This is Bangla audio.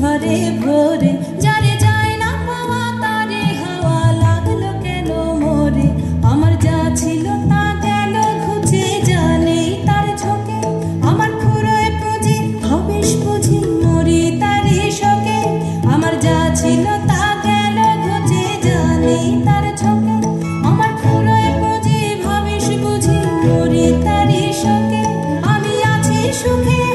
ঘরে ভরে। যারে যায় না পাওয়া, তারে হাওয়া লাগল কেন মোরে? আমার যা ছিল তা গেল খুঁজে জানে তার ঝোঁকে? আমার ফুরোয় পুঁজি হবেশ বুঝি মরি তারে শোকে। আমার যা ছিল তা গেল খুঁজে জানে তার ঝোঁকে? আমার ফুরোয় পুঁজি, ভাবিস বুঝি মরি তারে শোকে। আমি আছি সুখে